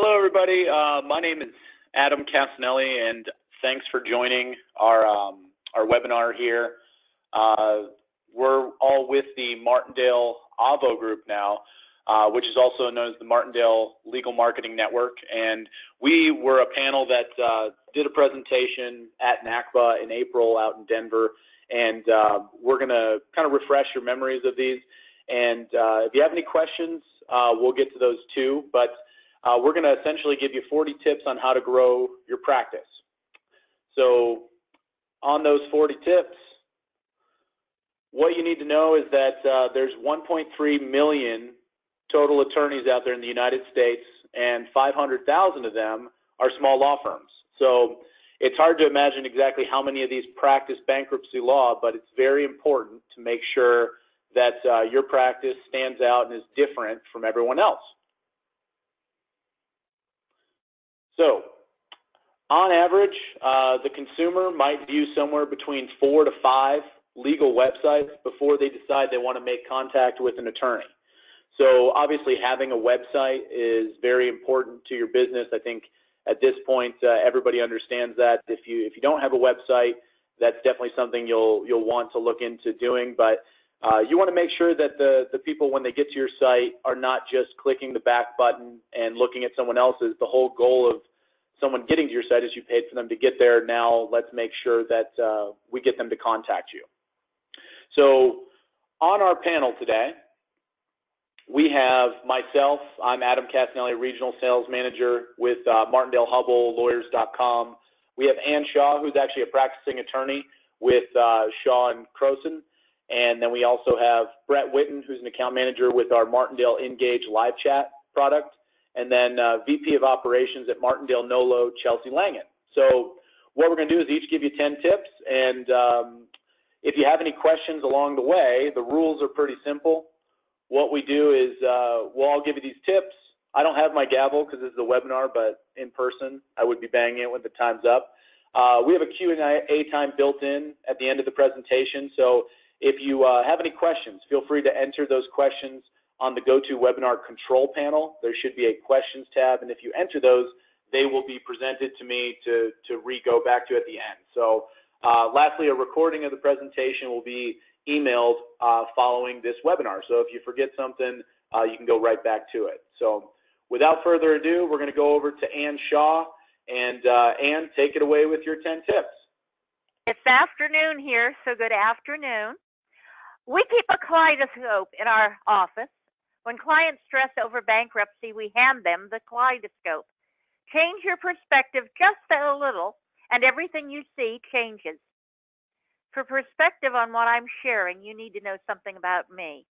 Hello, everybody. Uh, my name is Adam Casanelli, and thanks for joining our um, our webinar here. Uh, we're all with the Martindale Avvo group now, uh, which is also known as the Martindale Legal Marketing Network. And we were a panel that uh, did a presentation at NACBA in April out in Denver. And uh, we're going to kind of refresh your memories of these. And uh, if you have any questions, uh, we'll get to those too. But uh, we're going to essentially give you 40 tips on how to grow your practice. So on those 40 tips, what you need to know is that uh, there's 1.3 million total attorneys out there in the United States, and 500,000 of them are small law firms. So it's hard to imagine exactly how many of these practice bankruptcy law, but it's very important to make sure that uh, your practice stands out and is different from everyone else. So, on average, uh, the consumer might view somewhere between four to five legal websites before they decide they want to make contact with an attorney. So obviously having a website is very important to your business. I think at this point uh, everybody understands that. If you if you don't have a website, that's definitely something you'll you'll want to look into doing. But uh, you want to make sure that the the people when they get to your site are not just clicking the back button and looking at someone else's. The whole goal of someone getting to your site is you paid for them to get there. Now let's make sure that uh, we get them to contact you. So on our panel today, we have myself, I'm Adam Casanelli, Regional Sales Manager with uh, Martindale Hubbell, lawyers.com. We have Ann Shaw, who's actually a practicing attorney with uh, Shaw and Croson. And then we also have Brett Witten, who's an account manager with our Martindale Engage live chat product. And then uh, VP of Operations at Martindale Nolo, Chelsea Langen. So what we're going to do is each give you 10 tips. And um, if you have any questions along the way, the rules are pretty simple what we do is uh, we'll all give you these tips. I don't have my gavel because this is a webinar, but in person, I would be banging it when the time's up. Uh, we have a Q&A time built in at the end of the presentation, so if you uh, have any questions, feel free to enter those questions on the GoToWebinar control panel. There should be a questions tab, and if you enter those, they will be presented to me to, to re-go back to at the end. So uh, lastly, a recording of the presentation will be emailed uh, following this webinar. So if you forget something, uh, you can go right back to it. So without further ado, we're going to go over to Ann Shaw. And uh, Ann, take it away with your 10 tips. It's afternoon here, so good afternoon. We keep a kaleidoscope in our office. When clients stress over bankruptcy, we hand them the kaleidoscope. Change your perspective just a little, and everything you see changes. For perspective on what I'm sharing, you need to know something about me.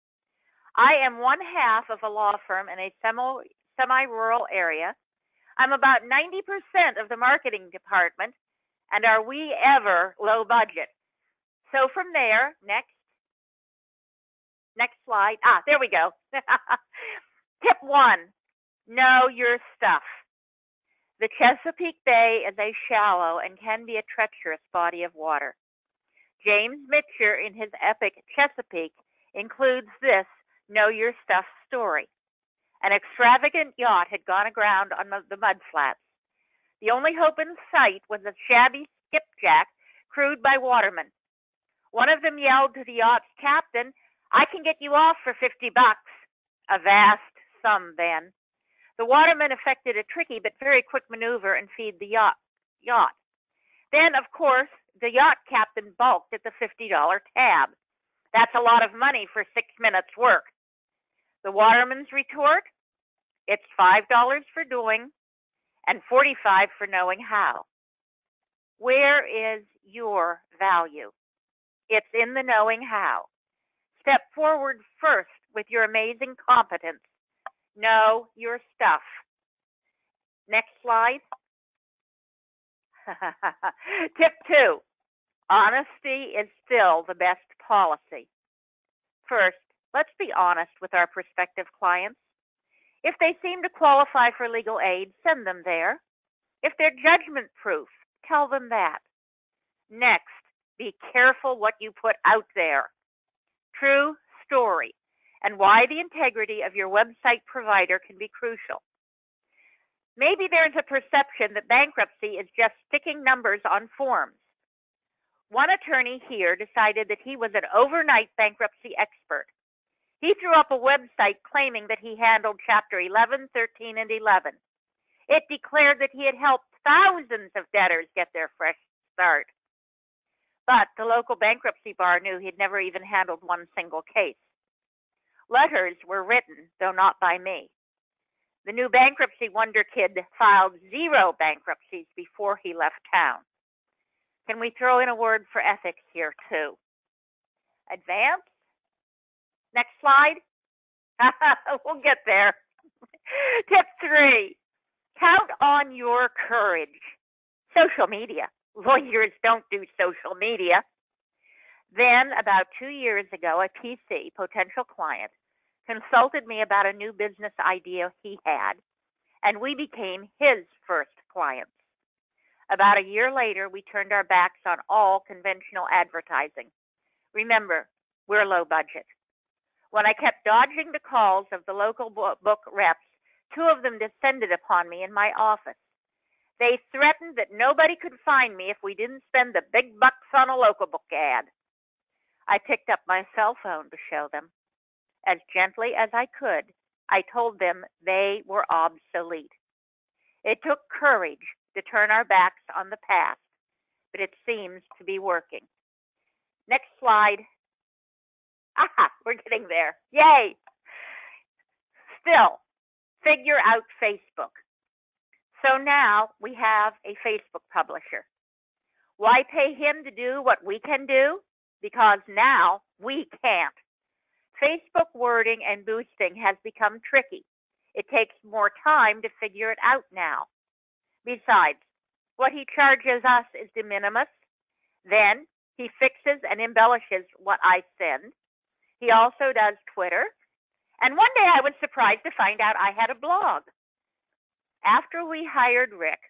I am one half of a law firm in a semi rural area. I'm about 90% of the marketing department, and are we ever low budget? So from there, next, next slide. Ah, there we go. Tip one know your stuff. The Chesapeake Bay is a shallow and can be a treacherous body of water. James Michener, in his epic Chesapeake, includes this Know Your Stuff story. An extravagant yacht had gone aground on the mud flats. The only hope in sight was a shabby skipjack crewed by watermen. One of them yelled to the yacht's captain, I can get you off for 50 bucks. A vast sum then. The waterman effected a tricky but very quick maneuver and feed the yacht. yacht. Then, of course, the yacht captain balked at the $50 tab. That's a lot of money for six minutes' work. The waterman's retort it's $5 for doing and 45 for knowing how. Where is your value? It's in the knowing how. Step forward first with your amazing competence. Know your stuff. Next slide. Tip two honesty is still the best policy. First, let's be honest with our prospective clients. If they seem to qualify for legal aid, send them there. If they're judgment proof, tell them that. Next, be careful what you put out there. True story and why the integrity of your website provider can be crucial. Maybe there's a perception that bankruptcy is just sticking numbers on forms. One attorney here decided that he was an overnight bankruptcy expert. He threw up a website claiming that he handled Chapter 11, 13, and 11. It declared that he had helped thousands of debtors get their fresh start. But the local bankruptcy bar knew he'd never even handled one single case. Letters were written, though not by me. The new bankruptcy wonder kid filed zero bankruptcies before he left town. Can we throw in a word for ethics here, too? Advance? Next slide. we'll get there. Tip three count on your courage. Social media. Lawyers don't do social media. Then, about two years ago, a PC, potential client, consulted me about a new business idea he had, and we became his first clients. About a year later, we turned our backs on all conventional advertising. Remember, we're low budget. When I kept dodging the calls of the local book reps, two of them descended upon me in my office. They threatened that nobody could find me if we didn't spend the big bucks on a local book ad. I picked up my cell phone to show them. As gently as I could, I told them they were obsolete. It took courage to turn our backs on the past, but it seems to be working. Next slide. Aha, we're getting there. Yay! Still, figure out Facebook. So now we have a Facebook publisher. Why pay him to do what we can do? Because now we can't. Facebook wording and boosting has become tricky. It takes more time to figure it out now. Besides, what he charges us is de minimis. Then he fixes and embellishes what I send. He also does Twitter. And one day I was surprised to find out I had a blog. After we hired Rick,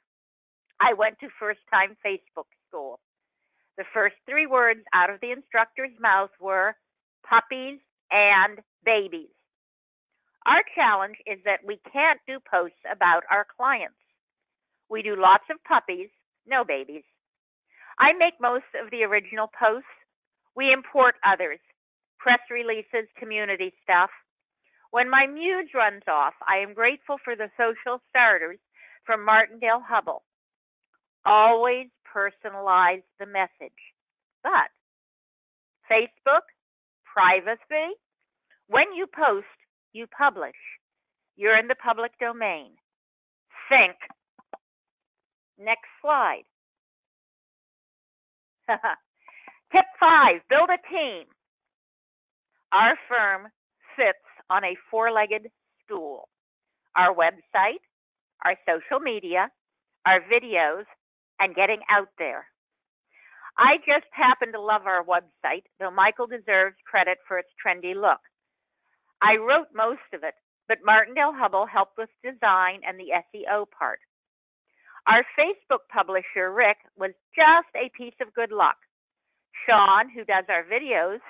I went to first time Facebook school. The first three words out of the instructor's mouth were puppies and babies. Our challenge is that we can't do posts about our clients. We do lots of puppies, no babies. I make most of the original posts. We import others, press releases, community stuff. When my muse runs off, I am grateful for the social starters from Martindale Hubbell. Always personalize the message. But Facebook, privacy, when you post, you publish. You're in the public domain. Think. Next slide. Tip five build a team. Our firm sits on a four legged stool our website, our social media, our videos, and getting out there. I just happen to love our website, though Michael deserves credit for its trendy look. I wrote most of it, but Martindale Hubbell helped with design and the SEO part. Our Facebook publisher, Rick, was just a piece of good luck. Sean, who does our videos,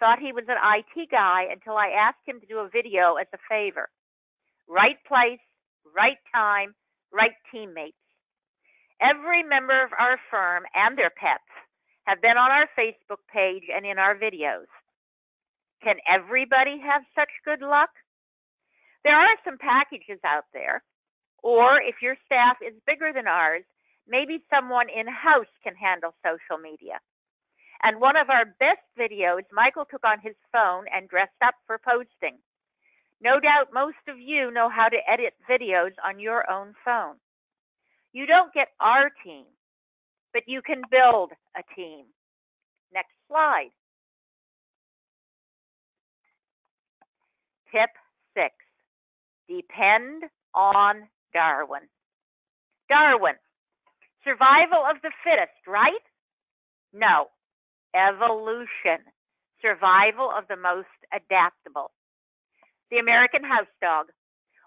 thought he was an IT guy until I asked him to do a video as a favor. Right place, right time, right teammates. Every member of our firm and their pets have been on our Facebook page and in our videos. Can everybody have such good luck? There are some packages out there, or if your staff is bigger than ours, maybe someone in house can handle social media. And one of our best videos, Michael took on his phone and dressed up for posting. No doubt most of you know how to edit videos on your own phone. You don't get our team, but you can build a team. Next slide. Tip six depend on Darwin. Darwin, survival of the fittest, right? No, evolution, survival of the most adaptable. The American House Dog,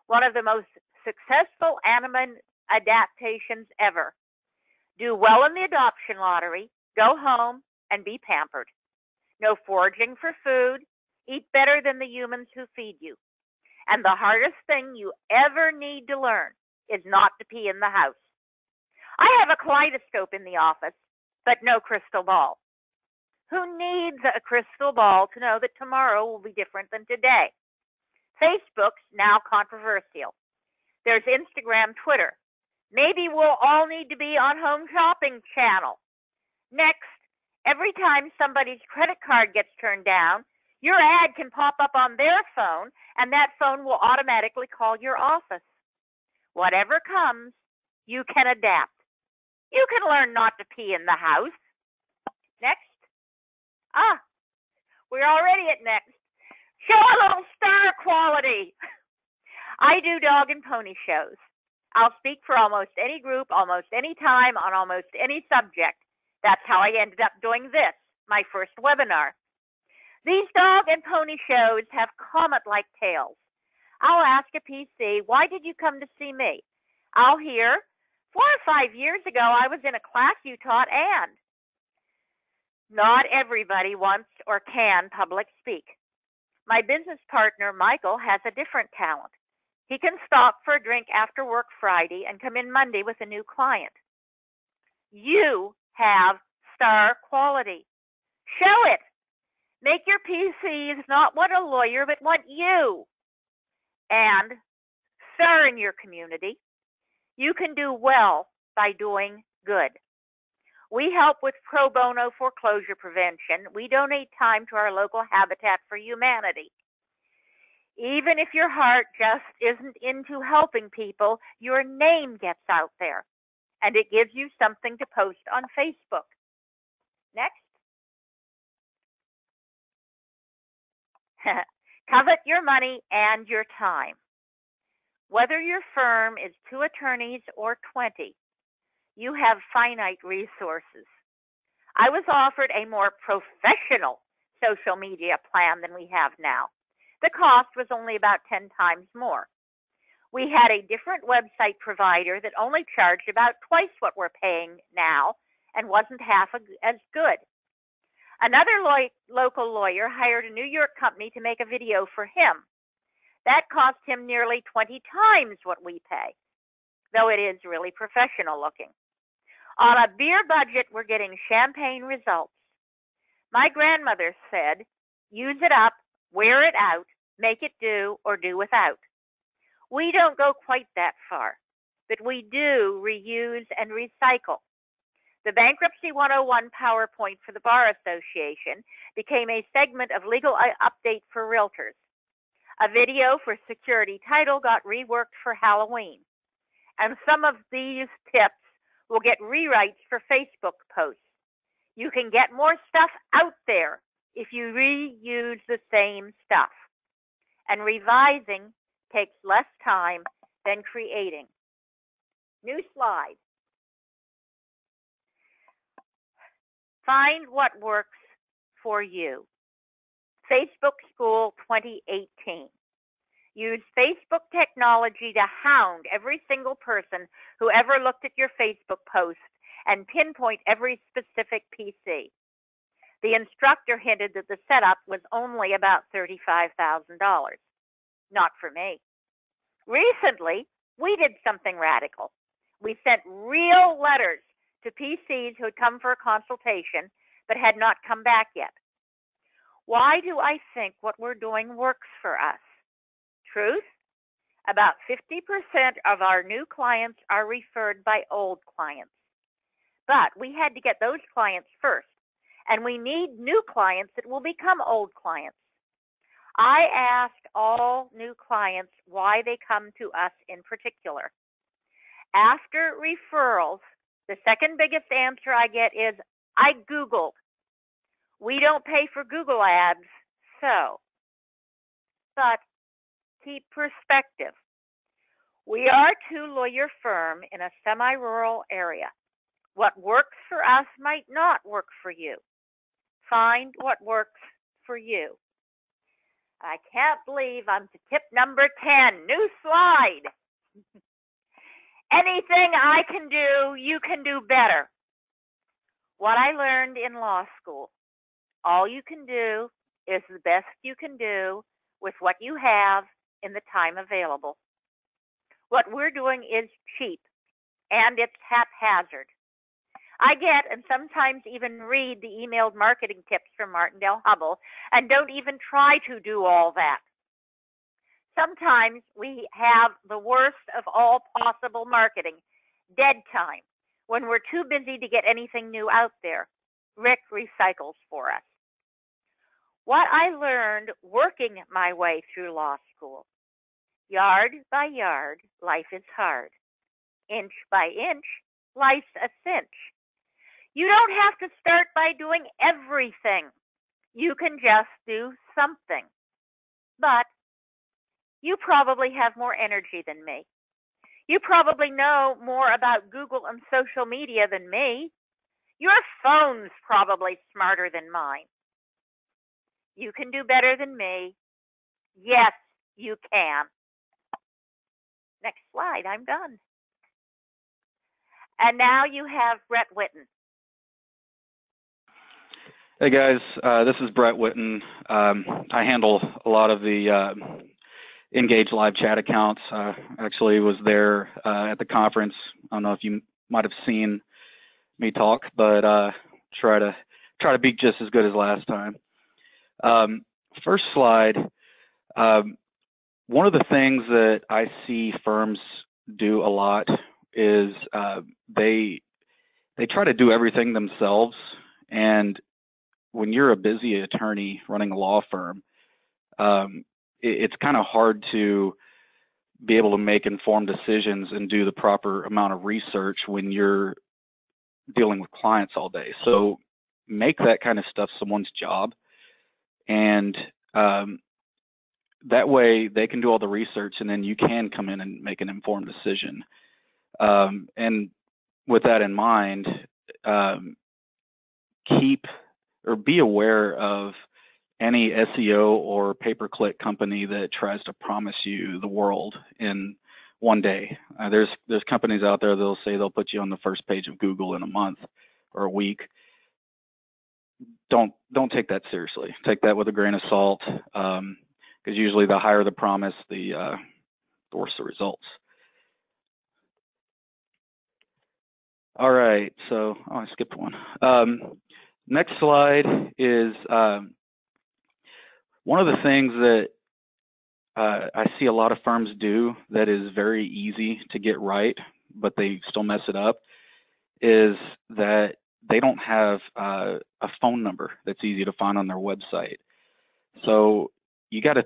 one of the most successful animal adaptations ever. Do well in the adoption lottery, go home, and be pampered. No foraging for food, eat better than the humans who feed you. And the hardest thing you ever need to learn is not to pee in the house. I have a kaleidoscope in the office, but no crystal ball. Who needs a crystal ball to know that tomorrow will be different than today? Facebook's now controversial. There's Instagram, Twitter. Maybe we'll all need to be on Home Shopping Channel. Next, every time somebody's credit card gets turned down, your ad can pop up on their phone, and that phone will automatically call your office. Whatever comes, you can adapt. You can learn not to pee in the house. Next. Ah, we're already at next. Show a little star quality. I do dog and pony shows. I'll speak for almost any group, almost any time, on almost any subject. That's how I ended up doing this, my first webinar. These dog and pony shows have comet like tails. I'll ask a PC, why did you come to see me? I'll hear, four or five years ago, I was in a class you taught and. Not everybody wants or can public speak. My business partner, Michael, has a different talent. He can stop for a drink after work Friday and come in Monday with a new client. You have star quality. Show it. Make your PCs not what a lawyer, but what you. And star in your community. You can do well by doing good. We help with pro bono foreclosure prevention. We donate time to our local Habitat for Humanity. Even if your heart just isn't into helping people, your name gets out there and it gives you something to post on Facebook. Next. Covet your money and your time. Whether your firm is two attorneys or 20, you have finite resources. I was offered a more professional social media plan than we have now. The cost was only about 10 times more. We had a different website provider that only charged about twice what we're paying now and wasn't half as good. Another lo- local lawyer hired a New York company to make a video for him. That cost him nearly 20 times what we pay, though it is really professional looking. On a beer budget, we're getting champagne results. My grandmother said, use it up, wear it out, make it do, or do without. We don't go quite that far, but we do reuse and recycle. The Bankruptcy 101 PowerPoint for the Bar Association became a segment of legal uh, update for realtors. A video for security title got reworked for Halloween. And some of these tips will get rewrites for Facebook posts. You can get more stuff out there if you reuse the same stuff. And revising takes less time than creating. New slide. Find what works for you. Facebook School 2018. Use Facebook technology to hound every single person who ever looked at your Facebook post and pinpoint every specific PC. The instructor hinted that the setup was only about $35,000. Not for me. Recently, we did something radical. We sent real letters to PCs who had come for a consultation but had not come back yet. Why do I think what we're doing works for us? Truth? About 50% of our new clients are referred by old clients. But we had to get those clients first, and we need new clients that will become old clients. I ask all new clients why they come to us in particular. After referrals, the second biggest answer I get is I Googled. We don't pay for Google ads, so. But keep perspective. We are a two lawyer firm in a semi rural area. What works for us might not work for you. Find what works for you. I can't believe I'm to tip number 10. New slide. Anything I can do, you can do better. What I learned in law school all you can do is the best you can do with what you have in the time available. What we're doing is cheap and it's haphazard. I get and sometimes even read the emailed marketing tips from Martindale Hubbell and don't even try to do all that. Sometimes we have the worst of all possible marketing, dead time, when we're too busy to get anything new out there. Rick recycles for us. What I learned working my way through law school yard by yard, life is hard. Inch by inch, life's a cinch. You don't have to start by doing everything. You can just do something. But you probably have more energy than me. You probably know more about Google and social media than me. Your phone's probably smarter than mine. You can do better than me. Yes, you can. Next slide, I'm done. And now you have Brett Witten. Hey guys, uh, this is Brett Witten. Um, I handle a lot of the uh, Engage live chat accounts. Uh, actually, was there uh, at the conference. I don't know if you might have seen me talk, but uh, try to try to be just as good as last time. Um, first slide. Um, one of the things that I see firms do a lot is uh, they they try to do everything themselves, and when you're a busy attorney running a law firm, um, it's kind of hard to be able to make informed decisions and do the proper amount of research when you're dealing with clients all day. So make that kind of stuff someone's job, and um, that way they can do all the research, and then you can come in and make an informed decision. Um, and with that in mind, um, keep or be aware of any SEO or pay-per-click company that tries to promise you the world in one day. Uh, there's there's companies out there that'll say they'll put you on the first page of Google in a month or a week. Don't don't take that seriously. Take that with a grain of salt, because usually the higher the promise, the uh, the worse the results. All right, so oh, I skipped one. Um, next slide is um, one of the things that uh, I see a lot of firms do that is very easy to get right, but they still mess it up, is that they don't have uh, a phone number that's easy to find on their website. So you got to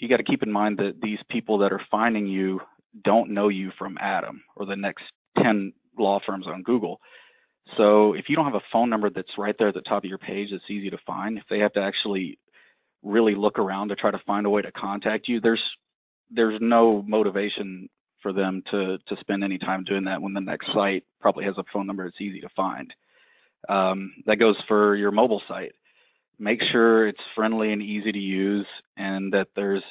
you got to keep in mind that these people that are finding you don't know you from Adam or the next 10 law firms on Google. So if you don't have a phone number that's right there at the top of your page that's easy to find, if they have to actually really look around to try to find a way to contact you, there's there's no motivation for them to to spend any time doing that when the next site probably has a phone number that's easy to find. Um, that goes for your mobile site. Make sure it's friendly and easy to use, and that there's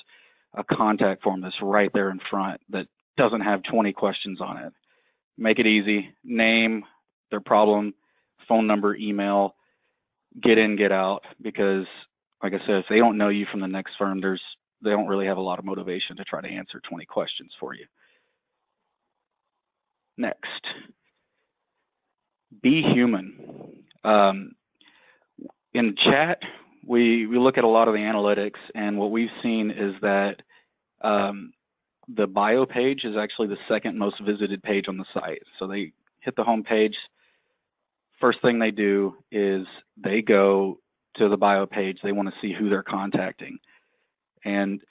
a contact form that's right there in front that doesn't have 20 questions on it. Make it easy. Name, their problem, phone number, email, get in, get out, because like I said, if they don't know you from the next firm, there's they don't really have a lot of motivation to try to answer 20 questions for you. Next, be human. Um, in chat, we we look at a lot of the analytics, and what we've seen is that um, the bio page is actually the second most visited page on the site. So they hit the home page. First thing they do is they go to the bio page. They want to see who they're contacting. And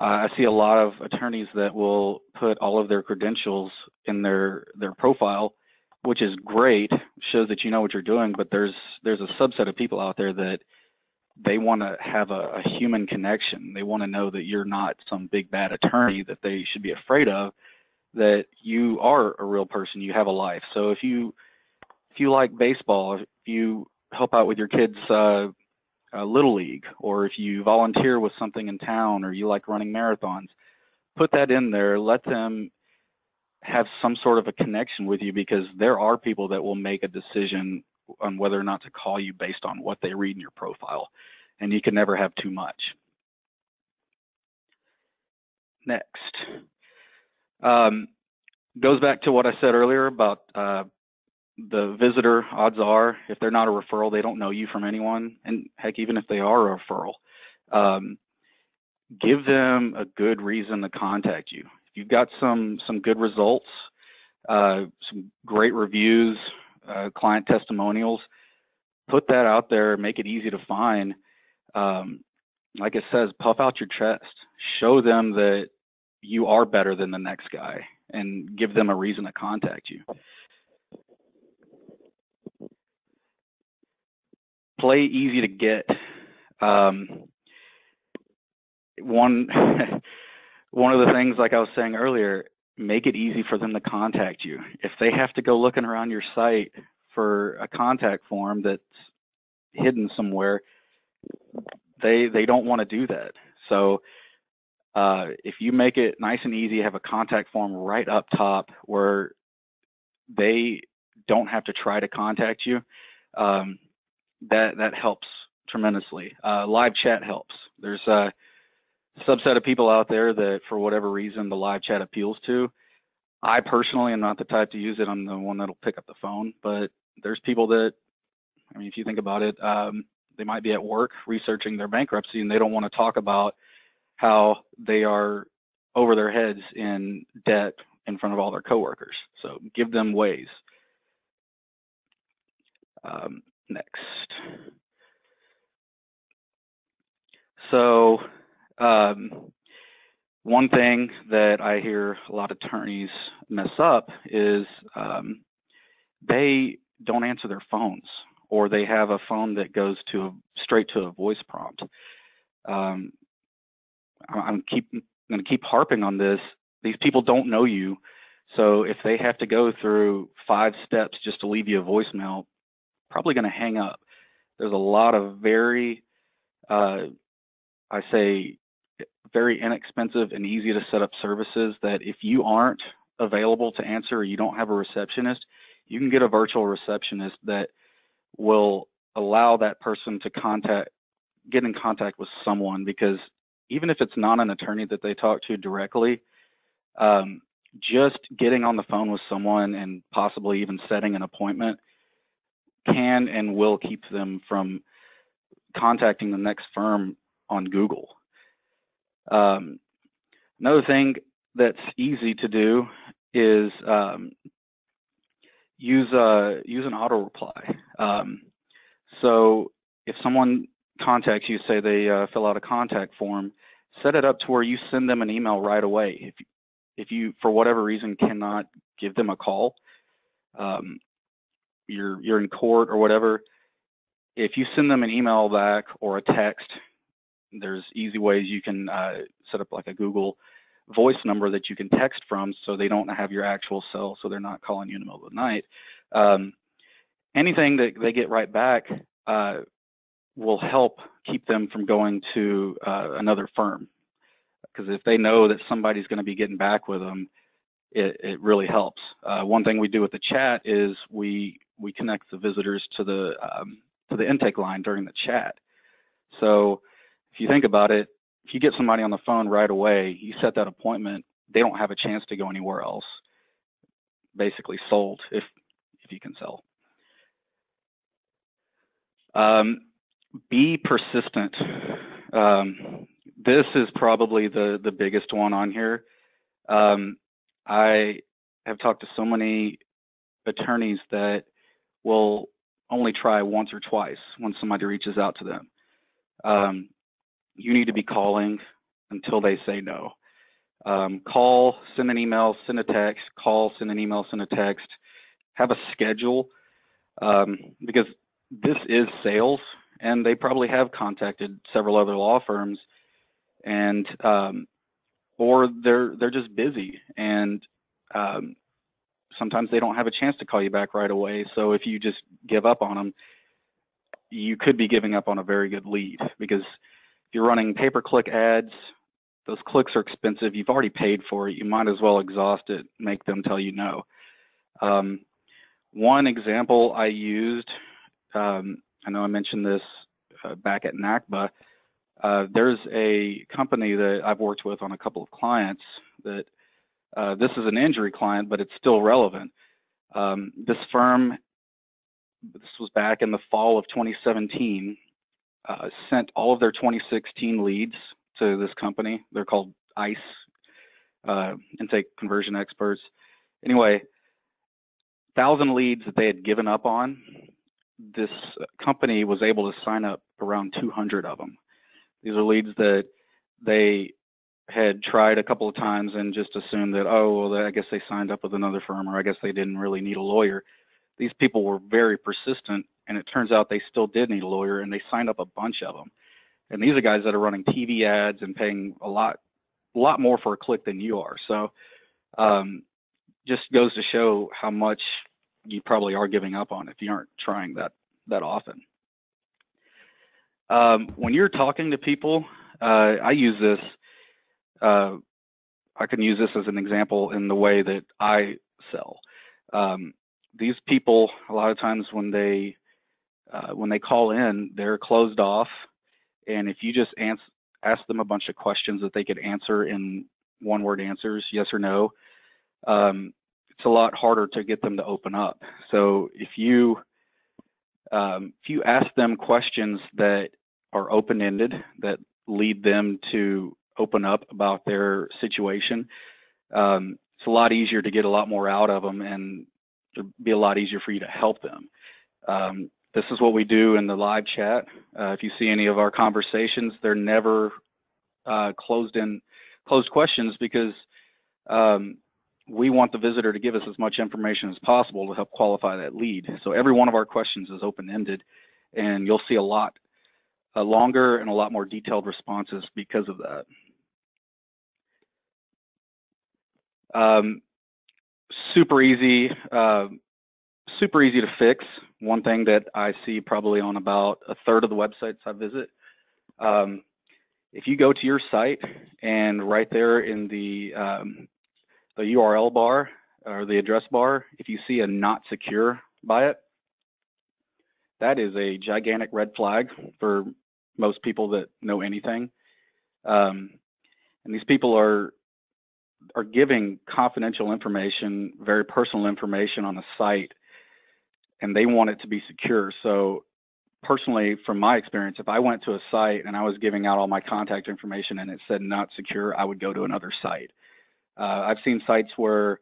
uh, I see a lot of attorneys that will put all of their credentials in their their profile, which is great, shows that you know what you're doing. But there's there's a subset of people out there that they want to have a, a human connection. They want to know that you're not some big bad attorney that they should be afraid of. That you are a real person. You have a life. So if you if you like baseball, if you help out with your kids' uh, uh, little league, or if you volunteer with something in town, or you like running marathons, put that in there. Let them have some sort of a connection with you because there are people that will make a decision on whether or not to call you based on what they read in your profile, and you can never have too much. Next. Um, goes back to what I said earlier about uh, the visitor. Odds are, if they're not a referral, they don't know you from anyone, and heck, even if they are a referral, um, give them a good reason to contact you. You've got some some good results, uh, some great reviews, uh, client testimonials, put that out there. Make it easy to find. Um, like it says, puff out your chest. Show them that you are better than the next guy, and give them a reason to contact you. Play easy to get. Um, one one of the things, like I was saying earlier, make it easy for them to contact you. If they have to go looking around your site for a contact form that's hidden somewhere, they they don't want to do that. So uh, if you make it nice and easy, have a contact form right up top where they don't have to try to contact you, um, that that helps tremendously. Uh, live chat helps. There's a subset of people out there that, for whatever reason, the live chat appeals to. I personally am not the type to use it. I'm the one that'll pick up the phone. But there's people that, I mean, if you think about it, um, they might be at work researching their bankruptcy and they don't want to talk about how they are over their heads in debt in front of all their coworkers. So give them ways. Um, next. So um, one thing that I hear a lot of attorneys mess up is um, they don't answer their phones or they have a phone that goes to a, straight to a voice prompt. Um, I'm keep going to keep harping on this. These people don't know you, so if they have to go through five steps just to leave you a voicemail, probably going to hang up. There's a lot of very, uh, I say, very inexpensive and easy to set up services that if you aren't available to answer or you don't have a receptionist, you can get a virtual receptionist that will allow that person to contact get in contact with someone because even if it's not an attorney that they talk to directly, um, just getting on the phone with someone and possibly even setting an appointment can and will keep them from contacting the next firm on Google. Um, another thing that's easy to do is um, use a use an auto reply. Um, so if someone contacts you, say they uh, fill out a contact form, set it up to where you send them an email right away. If if you for whatever reason cannot give them a call, um, you're you're in court or whatever. If you send them an email back or a text there's easy ways you can uh, set up like a Google voice number that you can text from so they don't have your actual cell so they're not calling you in the middle of the night. Um, anything that they get right back uh, will help keep them from going to uh, another firm because if they know that somebody's going to be getting back with them, it, it really helps. Uh, one thing we do with the chat is we we connect the visitors to the um, to the intake line during the chat. So if you think about it, if you get somebody on the phone right away, you set that appointment, they don't have a chance to go anywhere else. Basically sold if if you can sell. Um, be persistent. Um, this is probably the the biggest one on here. Um, I have talked to so many attorneys that will only try once or twice when somebody reaches out to them. Um, you need to be calling until they say no. Um, call, send an email, send a text, call, send an email, send a text. Have a schedule um, because this is sales, and they probably have contacted several other law firms, and um, or they're they're just busy, and um, sometimes they don't have a chance to call you back right away. So if you just give up on them, you could be giving up on a very good lead because you're running pay-per-click ads, those clicks are expensive. You've already paid for it. You might as well exhaust it, make them tell you no. Um, one example I used, um, I know I mentioned this uh, back at NACBA. Uh, there's a company that I've worked with on a couple of clients that Uh, this is an injury client, but it's still relevant. Um, this firm, this was back in the fall of 2017, uh, sent all of their 2016 leads to this company. They're called ICE, uh, intake conversion experts. Anyway, thousand leads that they had given up on, this company was able to sign up around 200 of them. These are leads that they had tried a couple of times and just assumed that, oh, well, I guess they signed up with another firm or I guess they didn't really need a lawyer. These people were very persistent and it turns out they still did need a lawyer and they signed up a bunch of them. And these are guys that are running TV ads and paying a lot, a lot more for a click than you are. So, um, just goes to show how much you probably are giving up on if you aren't trying that that often. Um, when you're talking to people, uh, I use this. Uh, I can use this as an example in the way that I sell. Um, these people, a lot of times when they uh, when they call in, they're closed off, and if you just ans- ask them a bunch of questions that they could answer in one-word answers, yes or no, um, it's a lot harder to get them to open up. So if you um, if you ask them questions that are open-ended, that lead them to open up about their situation, um, it's a lot easier to get a lot more out of them, and it'll be a lot easier for you to help them. Um, this is what we do in the live chat. Uh, if you see any of our conversations, they're never uh, closed in closed questions because um, we want the visitor to give us as much information as possible to help qualify that lead. So every one of our questions is open-ended, and you'll see a lot longer and a lot more detailed responses because of that. Um, super easy, uh, super easy to fix. One thing that I see probably on about a third of the websites I visit. Um, if you go to your site and right there in the um, the URL bar or the address bar, if you see a not secure by it, that is a gigantic red flag for most people that know anything. Um, and these people are are giving confidential information, very personal information on a site, and they want it to be secure. So personally, from my experience, if I went to a site and I was giving out all my contact information and it said not secure, I would go to another site. Uh, I've seen sites where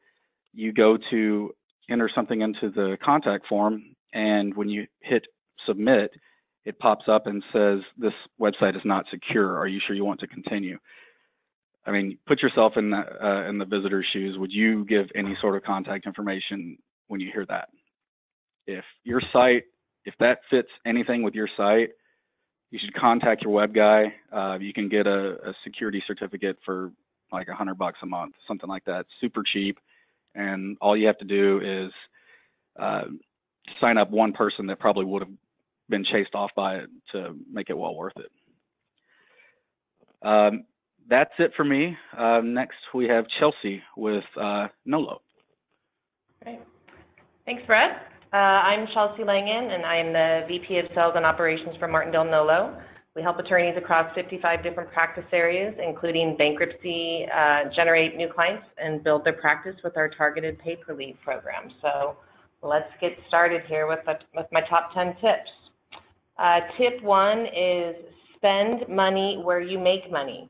you go to enter something into the contact form, and when you hit submit, it pops up and says, This website is not secure. Are you sure you want to continue? I mean, put yourself in the, uh, in the visitor's shoes. Would you give any sort of contact information when you hear that? If your site, if that fits anything with your site, you should contact your web guy. Uh, you can get a, a security certificate for like a hundred bucks a month, something like that. Super cheap, and all you have to do is uh, sign up one person that probably would have been chased off by it to make it well worth it. Um, that's it for me. Uh, next, we have Chelsea with uh, Nolo. Great. Thanks, Brett. Uh, I'm Chelsea Langen, and I'm the VP of Sales and Operations for Martindale Nolo. We help attorneys across 55 different practice areas, including bankruptcy, uh, generate new clients, and build their practice with our targeted pay per lead program. So let's get started here with, with my top 10 tips. Uh, tip one is spend money where you make money.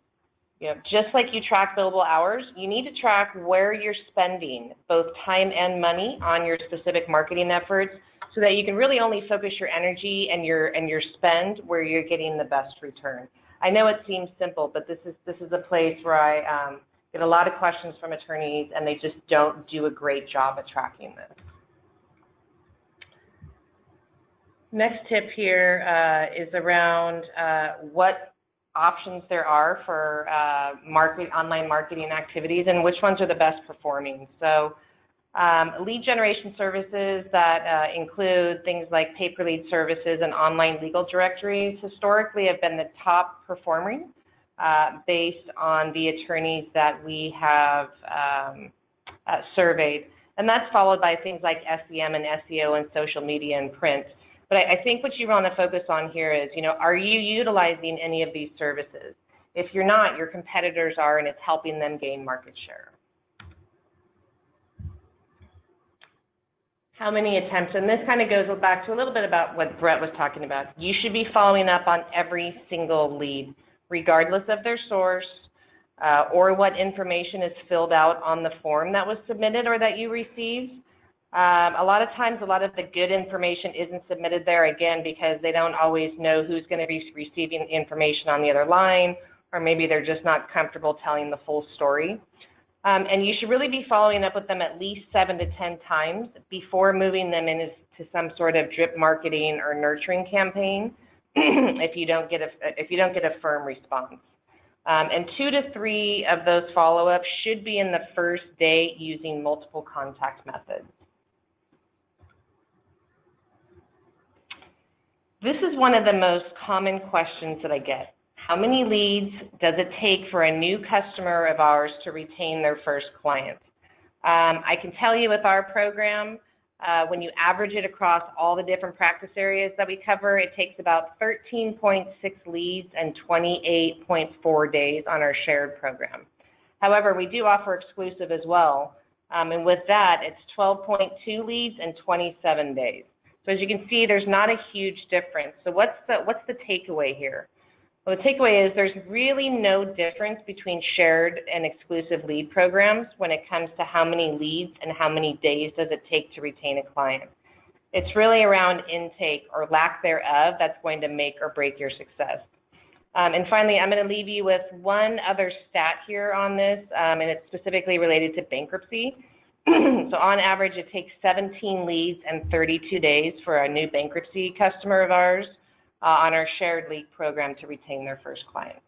Know, just like you track billable hours, you need to track where you're spending both time and money on your specific marketing efforts so that you can really only focus your energy and your and your spend where you're getting the best return. I know it seems simple, but this is this is a place where I um, get a lot of questions from attorneys, and they just don't do a great job at tracking this. Next tip here uh, is around uh, what options there are for uh, market online marketing activities and which ones are the best performing. So um, lead generation services that uh, include things like pay-per-lead services and online legal directories historically have been the top performing uh, based on the attorneys that we have um, uh, surveyed. And that's followed by things like SEM and SEO and social media and print. But I, I think what you want to focus on here is, you know, are you utilizing any of these services? If you're not, your competitors are, and it's helping them gain market share. How many attempts? And this kind of goes back to a little bit about what Brett was talking about. You should be following up on every single lead, regardless of their source uh, or what information is filled out on the form that was submitted or that you received. Um, a lot of times, a lot of the good information isn't submitted there, again, because they don't always know who's going to be receiving the information on the other line, or maybe they're just not comfortable telling the full story. Um, and you should really be following up with them at least seven to 10 times before moving them into some sort of drip marketing or nurturing campaign if you don't get a, if you don't get a firm response. Um, and two to three of those follow-ups should be in the first day using multiple contact methods. This is one of the most common questions that I get. How many leads does it take for a new customer of ours to retain their first client? Um, I can tell you with our program, uh, when you average it across all the different practice areas that we cover, it takes about 13.6 leads and 28.4 days on our shared program. However, we do offer exclusive as well. Um, and with that, it's 12.2 leads and 27 days. So as you can see, there's not a huge difference. So what's the, what's the takeaway here? Well, the takeaway is there's really no difference between shared and exclusive lead programs when it comes to how many leads and how many days does it take to retain a client. It's really around intake or lack thereof that's going to make or break your success. Um, and finally, I'm going to leave you with one other stat here on this, um, and it's specifically related to bankruptcy. so on average, it takes 17 leads and 32 days for a new bankruptcy customer of ours uh, on our shared lead program to retain their first clients.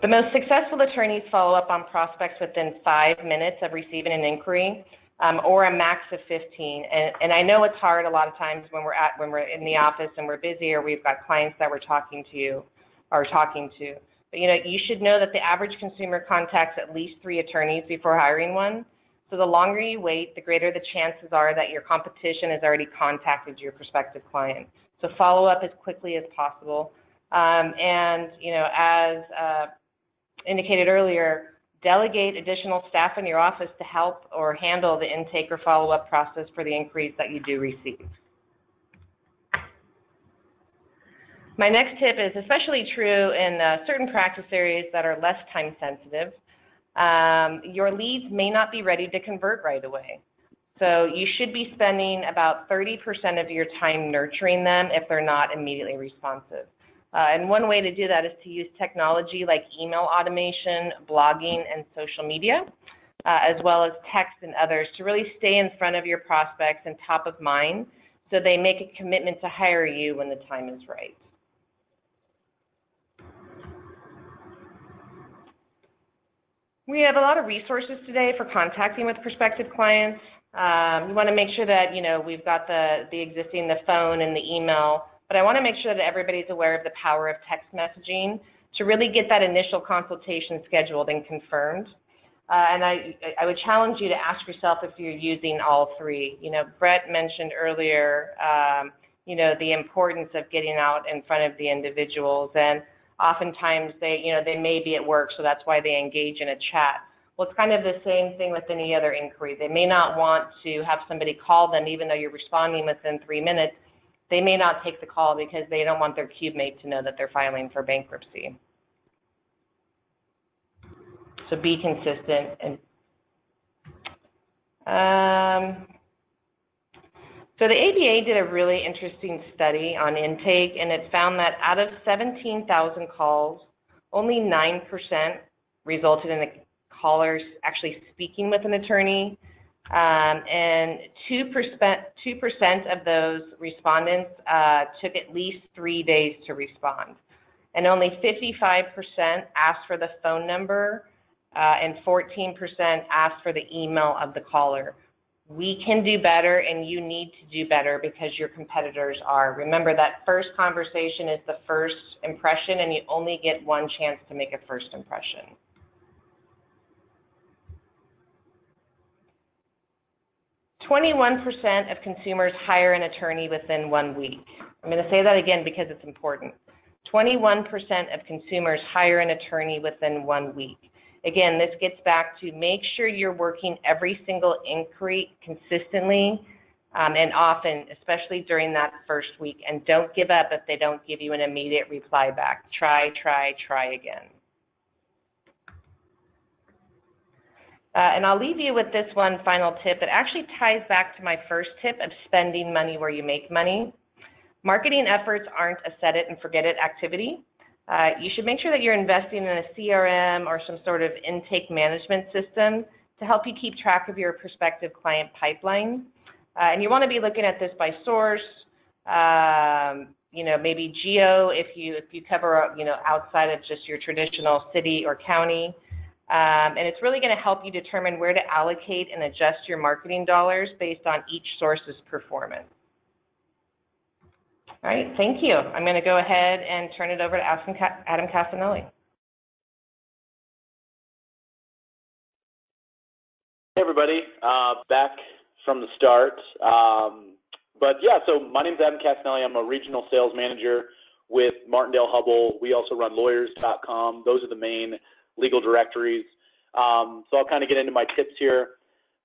The most successful attorneys follow up on prospects within five minutes of receiving an inquiry, um, or a max of 15. And, and, I know it's hard a lot of times when we're at when we're in the office and we're busy, or we've got clients that we're talking to, or talking to. But you know, you should know that the average consumer contacts at least three attorneys before hiring one. So the longer you wait, the greater the chances are that your competition has already contacted your prospective client. So follow up as quickly as possible. Um, and, you know, as uh, indicated earlier, delegate additional staff in your office to help or handle the intake or follow-up process for the inquiries that you do receive. My next tip is especially true in uh, certain practice areas that are less time sensitive um, your leads may not be ready to convert right away. So you should be spending about 30% of your time nurturing them if they're not immediately responsive. Uh, and one way to do that is to use technology like email automation, blogging, and social media, uh, as well as text and others to really stay in front of your prospects and top of mind so they make a commitment to hire you when the time is right. We have a lot of resources today for contacting with prospective clients. Um, you want to make sure that you know we've got the the existing the phone and the email, but I want to make sure that everybody's aware of the power of text messaging to really get that initial consultation scheduled and confirmed. Uh, and I I would challenge you to ask yourself if you're using all three. You know, Brett mentioned earlier, um, you know, the importance of getting out in front of the individuals and oftentimes they, you know, they may be at work, so that's why they engage in a chat. Well, it's kind of the same thing with any other inquiry. They may not want to have somebody call them even though you're responding within three minutes. They may not take the call because they don't want their cube mate to know that they're filing for bankruptcy. So be consistent and um, so the ABA did a really interesting study on intake, and it found that out of 17,000 calls, only 9% resulted in the callers actually speaking with an attorney, um, and 2%, 2% of those respondents uh, took at least three days to respond. And only 55% asked for the phone number, uh, and 14% asked for the email of the caller we can do better and you need to do better because your competitors are. Remember that first conversation is the first impression and you only get one chance to make a first impression. Twenty-one percent of consumers hire an attorney within one week. I'm going to say that again because it's important. 21% of consumers hire an attorney within one week. Again, this gets back to make sure you're working every single inquiry consistently um, and often, especially during that first week. And don't give up if they don't give you an immediate reply back. Try, try, try again. Uh, and I'll leave you with this one final tip. It actually ties back to my first tip of spending money where you make money. Marketing efforts aren't a set it and forget it activity. Uh, you should make sure that you're investing in a CRM or some sort of intake management system to help you keep track of your prospective client pipeline. Uh, and you want to be looking at this by source, um, you know, maybe geo if you if you cover you know outside of just your traditional city or county. Um, and it's really going to help you determine where to allocate and adjust your marketing dollars based on each source's performance. All right, thank you. I'm going to go ahead and turn it over to Adam Casanelli. Hey, everybody. Uh, back from the start. Um, but yeah, so my name is Adam Casanelli. I'm a regional sales manager with Martindale Hubbell. We also run lawyers.com. Those are the main legal directories. Um, so I'll kind of get into my tips here.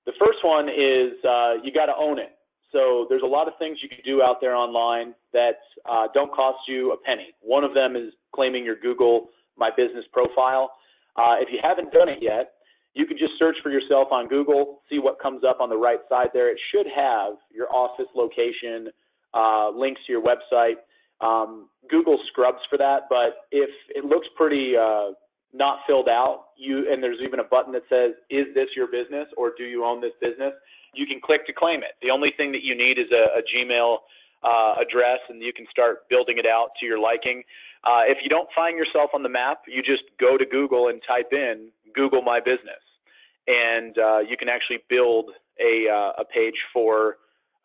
The first one is uh, you got to own it. So there's a lot of things you can do out there online that uh, don't cost you a penny. One of them is claiming your Google My Business profile. Uh, if you haven't done it yet, you can just search for yourself on Google, see what comes up on the right side there. It should have your office location, uh, links to your website. Um, Google scrubs for that, but if it looks pretty uh, not filled out, you and there's even a button that says, "Is this your business?" or "Do you own this business?" You can click to claim it. The only thing that you need is a, a Gmail uh, address, and you can start building it out to your liking. Uh, if you don't find yourself on the map, you just go to Google and type in "Google My Business," and uh, you can actually build a uh, a page for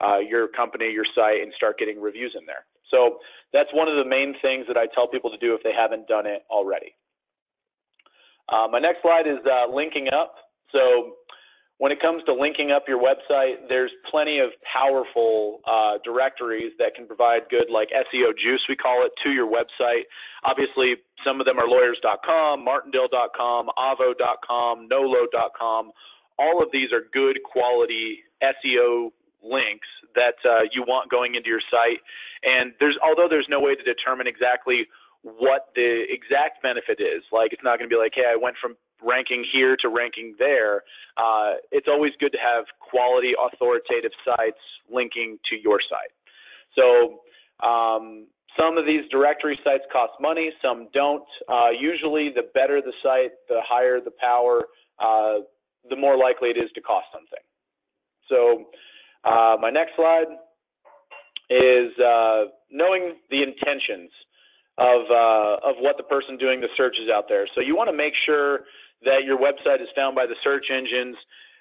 uh, your company, your site, and start getting reviews in there. So that's one of the main things that I tell people to do if they haven't done it already. Uh, my next slide is linking up. So when it comes to linking up your website, there's plenty of powerful uh, directories that can provide good, like SEO juice, we call it, to your website. Obviously, some of them are lawyers.com, martindale.com, avvo.com, nolo.com. All of these are good quality SEO links that uh, you want going into your site. And there's, although there's no way to determine exactly what the exact benefit is. Like it's not going to be like, hey, I went from ranking here to ranking there. Uh, it's always good to have quality, authoritative sites linking to your site. So um, some of these directory sites cost money, some don't. Uh, usually, the better the site, the higher the power, uh, the more likely it is to cost something. So uh, my next slide is uh, knowing the intentions of uh, of what the person doing the search is out there. So you want to make sure that your website is found by the search engines.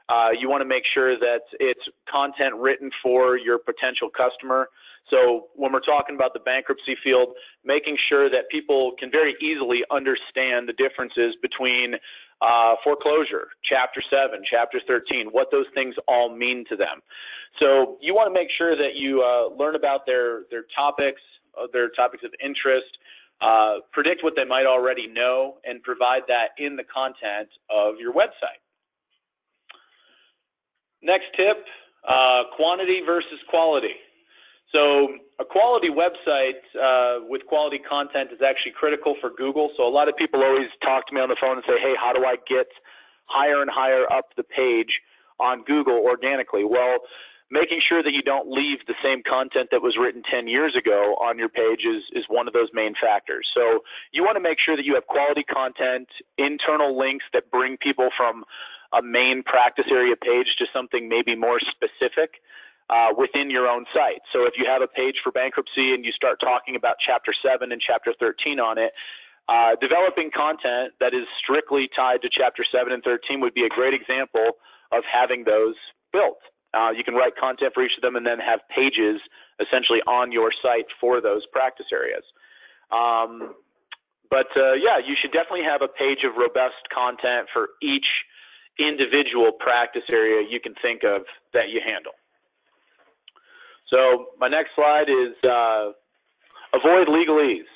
Uh, you want to make sure that it's content written for your potential customer. So when we're talking about the bankruptcy field, making sure that people can very easily understand the differences between uh, foreclosure, Chapter 7, Chapter 13, what those things all mean to them. So you want to make sure that you uh, learn about their their topics, uh, their topics of interest, uh, predict what they might already know, and provide that in the content of your website. Next tip, uh, quantity versus quality. So a quality website uh, with quality content is actually critical for Google. So a lot of people always talk to me on the phone and say, hey, how do I get higher and higher up the page on Google organically? Well, making sure that you don't leave the same content that was written 10 years ago on your page is, is one of those main factors. So you want to make sure that you have quality content, internal links that bring people from a main practice area page to something maybe more specific. Uh, within your own site. So if you have a page for bankruptcy and you start talking about Chapter 7 and Chapter 13 on it, uh, developing content that is strictly tied to Chapter 7 and 13 would be a great example of having those built. Uh, you can write content for each of them and then have pages essentially on your site for those practice areas. Um, but uh, yeah, you should definitely have a page of robust content for each individual practice area you can think of that you handle. So my next slide is uh, avoid legalese.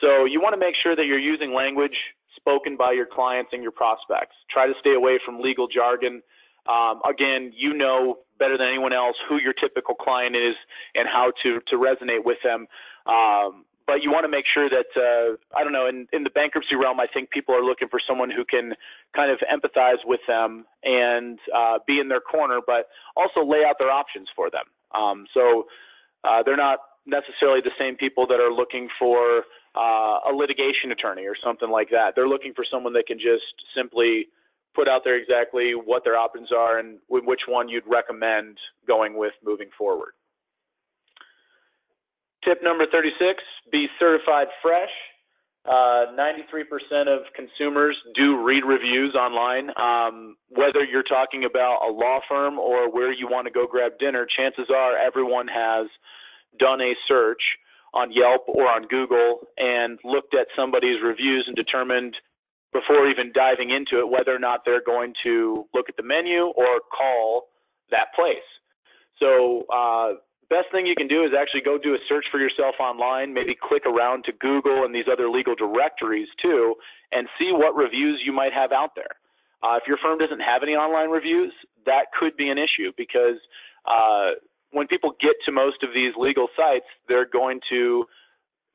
So you want to make sure that you're using language spoken by your clients and your prospects. Try to stay away from legal jargon. Um, again, you know better than anyone else who your typical client is and how to to resonate with them. Um, but you want to make sure that uh, I don't know in in the bankruptcy realm, I think people are looking for someone who can kind of empathize with them and uh, be in their corner, but also lay out their options for them. Um, so uh, they're not necessarily the same people that are looking for uh, a litigation attorney or something like that. They're looking for someone that can just simply put out there exactly what their options are and which one you'd recommend going with moving forward. Tip number 36, be certified fresh. 93% uh, of consumers do read reviews online. Um, whether you're talking about a law firm or where you want to go grab dinner, chances are everyone has done a search on Yelp or on Google and looked at somebody's reviews and determined before even diving into it whether or not they're going to look at the menu or call that place. So, uh, best thing you can do is actually go do a search for yourself online, maybe click around to Google and these other legal directories too, and see what reviews you might have out there. Uh, if your firm doesn't have any online reviews, that could be an issue because uh, when people get to most of these legal sites, they're going to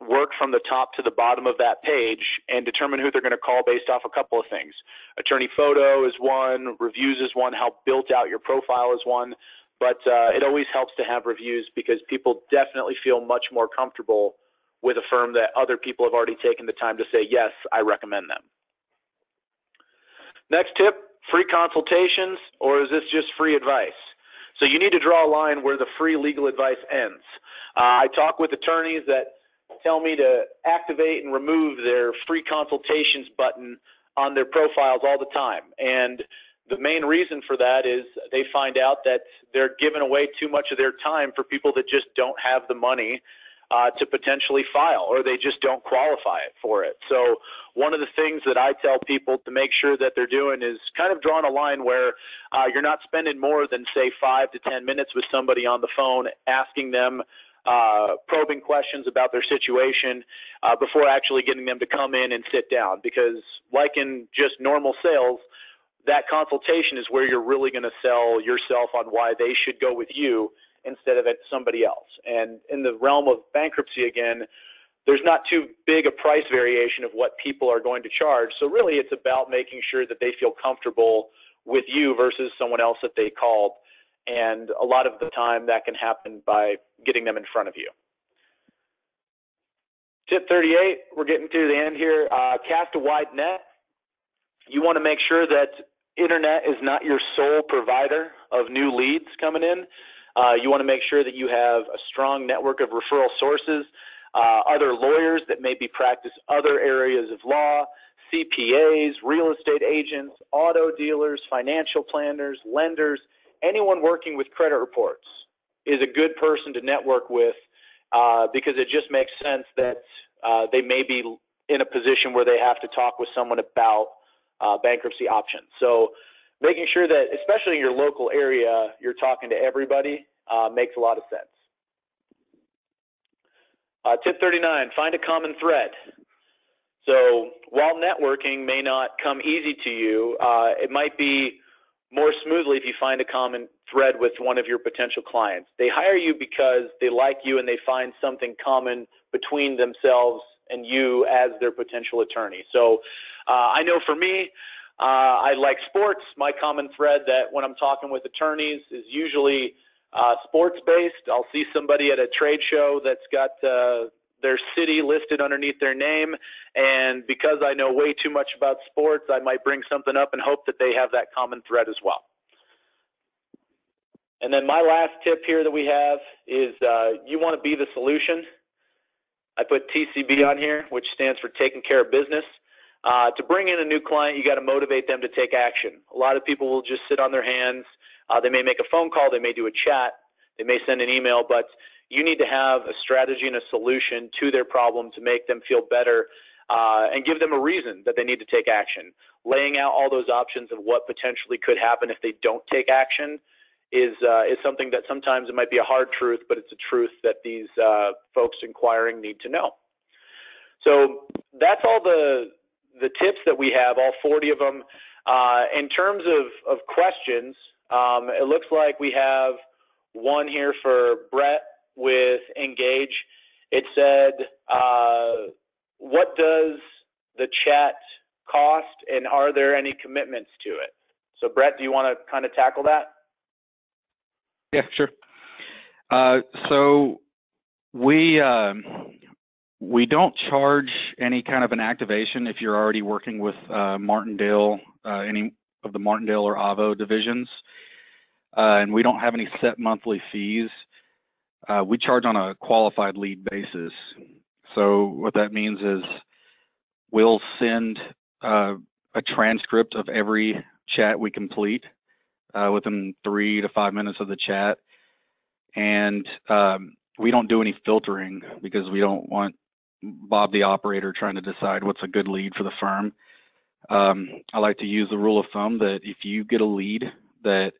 work from the top to the bottom of that page and determine who they're going to call based off a couple of things. Attorney photo is one, reviews is one, how built out your profile is one. But uh, it always helps to have reviews because people definitely feel much more comfortable with a firm that other people have already taken the time to say, yes, I recommend them. Next tip free consultations, or is this just free advice? So you need to draw a line where the free legal advice ends. Uh, I talk with attorneys that tell me to activate and remove their free consultations button on their profiles all the time. And the main reason for that is they find out that they're giving away too much of their time for people that just don't have the money uh, to potentially file or they just don't qualify for it. So one of the things that I tell people to make sure that they're doing is kind of drawing a line where uh, you're not spending more than say five to ten minutes with somebody on the phone asking them uh, probing questions about their situation uh, before actually getting them to come in and sit down. Because like in just normal sales, that consultation is where you're really going to sell yourself on why they should go with you instead of at somebody else. And in the realm of bankruptcy, again, there's not too big a price variation of what people are going to charge. So really, it's about making sure that they feel comfortable with you versus someone else that they called. And a lot of the time, that can happen by getting them in front of you. Tip 38, we're getting to the end here. Uh, cast a wide net. You want to make sure that internet is not your sole provider of new leads coming in. Uh, you want to make sure that you have a strong network of referral sources, uh, other lawyers that maybe practice other areas of law, CPAs, real estate agents, auto dealers, financial planners, lenders, anyone working with credit reports is a good person to network with uh, because it just makes sense that uh, they may be in a position where they have to talk with someone about uh, bankruptcy options. So making sure that, especially in your local area, you're talking to everybody uh, makes a lot of sense. Uh, tip 39, find a common thread. So while networking may not come easy to you, uh, it might be more smoothly if you find a common thread with one of your potential clients. They hire you because they like you and they find something common between themselves and you as their potential attorney. So uh, I know for me, uh, I like sports. My common thread that when I'm talking with attorneys is usually uh, sports based. I'll see somebody at a trade show that's got uh, their city listed underneath their name, and because I know way too much about sports, I might bring something up and hope that they have that common thread as well. And then my last tip here that we have is uh, you want to be the solution. I put TCB on here, which stands for taking care of business. Uh, to bring in a new client, you got to motivate them to take action. A lot of people will just sit on their hands. Uh, they may make a phone call, they may do a chat, they may send an email, but you need to have a strategy and a solution to their problem to make them feel better uh, and give them a reason that they need to take action. Laying out all those options of what potentially could happen if they don't take action is uh, is something that sometimes it might be a hard truth, but it's a truth that these uh, folks inquiring need to know. So that's all the the tips that we have, all 40 of them. Uh, in terms of, of questions, um, it looks like we have one here for Brett with Ngage. It said, uh, what does the chat cost and are there any commitments to it? So Brett, do you want to kind of tackle that? Yeah, sure. Uh, so we um, we don't charge any kind of an activation if you're already working with uh, Martindale, uh, any of the Martindale or Avvo divisions, uh, and we don't have any set monthly fees. Uh, we charge on a qualified lead basis. So what that means is we'll send uh, a transcript of every chat we complete uh, within three to five minutes of the chat. And um, we don't do any filtering because we don't want Bob, the operator, trying to decide what's a good lead for the firm. Um, I like to use the rule of thumb that if you get a lead that,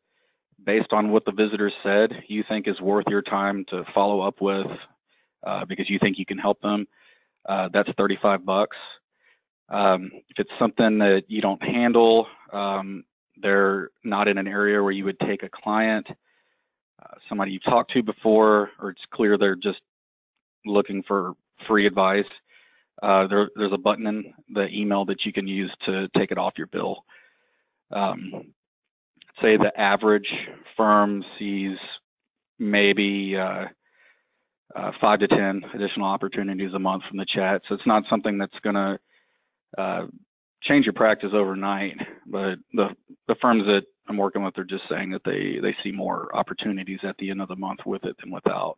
based on what the visitor said, you think is worth your time to follow up with uh, because you think you can help them, uh, that's 35 bucks. Um, if it's something that you don't handle, um, they're not in an area where you would take a client, uh, somebody you've talked to before, or it's clear they're just looking for free advice. Uh, there, there's a button in the email that you can use to take it off your bill. Um, say the average firm sees maybe uh, uh, five to 10 additional opportunities a month from the chat. So it's not something that's going to uh, change your practice overnight, but the, the firms that I'm working with are just saying that they, they see more opportunities at the end of the month with it than without.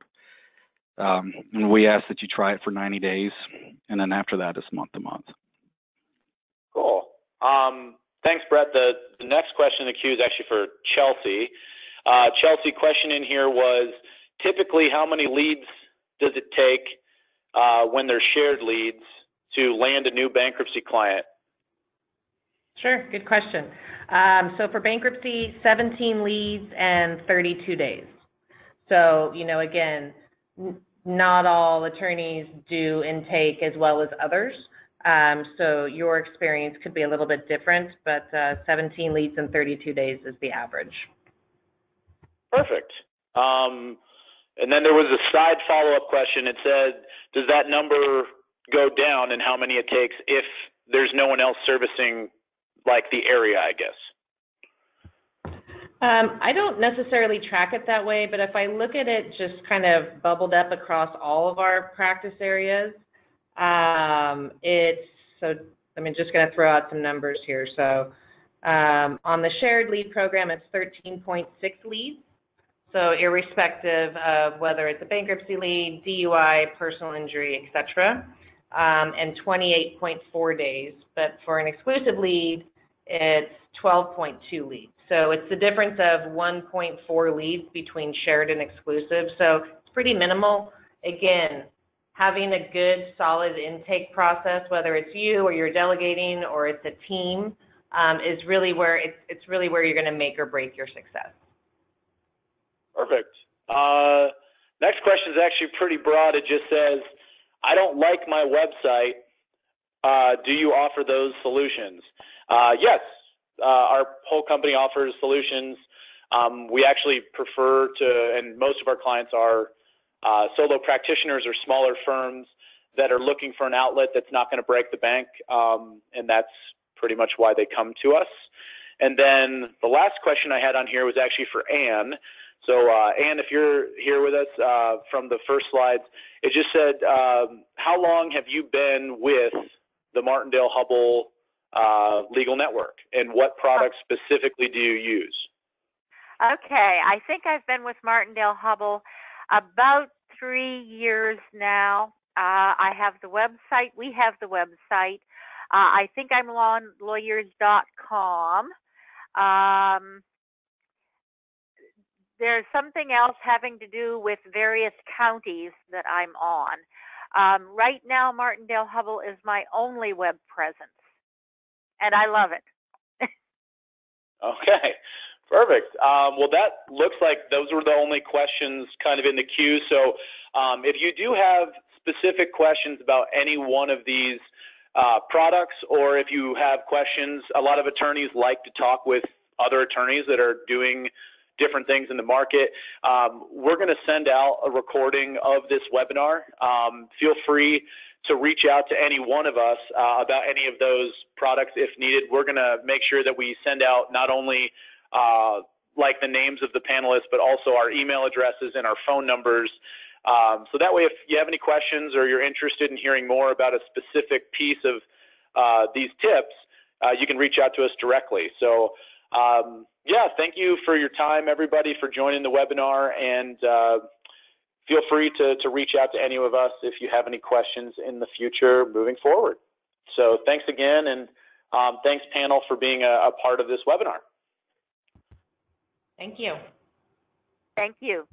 Um, and we ask that you try it for 90 days, and then after that, it's month to month. Cool. Um, thanks, Brett. The, the, next question in the queue is actually for Chelsea. Uh, Chelsea, question in here was typically how many leads does it take uh, when they're shared leads to land a new bankruptcy client? Sure, good question. Um, so for bankruptcy, 17 leads and 32 days. So, you know, again, not all attorneys do intake as well as others. Um, so your experience could be a little bit different, but uh, 17 leads in 32 days is the average. Perfect. Um, and then there was a side follow-up question. It said, does that number go down and how many it takes if there's no one else servicing like the area, I guess? Um, I don't necessarily track it that way, but if I look at it just kind of bubbled up across all of our practice areas, um, it's so I'm just going to throw out some numbers here. So um, on the shared lead program, it's 13.6 leads. So irrespective of whether it's a bankruptcy lead, DUI, personal injury, etc., um, and 28.4 days. But for an exclusive lead, it's 12.2 leads. So it's the difference of 1.4 leads between shared and exclusive. So it's pretty minimal. Again, having a good, solid intake process, whether it's you or you're delegating or it's a team, um, is really where it's, it's really where you're going to make or break your success. Perfect. Uh, next question is actually pretty broad. It just says, I don't like my website. Uh, do you offer those solutions? Uh, yes, uh, our whole company offers solutions. Um, we actually prefer to, and most of our clients are uh, solo practitioners or smaller firms that are looking for an outlet that's not going to break the bank, um, and that's pretty much why they come to us. And then the last question I had on here was actually for Anne. So uh, Anne, if you're here with us uh, from the first slides, it just said, um, how long have you been with the Martindale Hubbell uh, legal network, and what products specifically do you use? Okay, I think I've been with Martindale Hubbell about three years now. Uh, I have the website. We have the website. Uh, I think I'm on lawyers.com. Um, there's something else having to do with various counties that I'm on. Um, right now, Martindale Hubbell is my only web presence and I love it. okay, perfect. Um, well, that looks like those were the only questions kind of in the queue. So um, if you do have specific questions about any one of these uh, products, or if you have questions, a lot of attorneys like to talk with other attorneys that are doing different things in the market. Um, we're going to send out a recording of this webinar. Um, feel free to reach out to any one of us uh, about any of those products if needed. We're going to make sure that we send out not only uh, like the names of the panelists, but also our email addresses and our phone numbers. Um, so that way, if you have any questions or you're interested in hearing more about a specific piece of uh, these tips, uh, you can reach out to us directly. So um, yeah, thank you for your time, everybody, for joining the webinar, and uh, feel free to, to reach out to any of us if you have any questions in the future moving forward. So thanks again, and um, thanks, panel, for being a, a part of this webinar. Thank you. Thank you.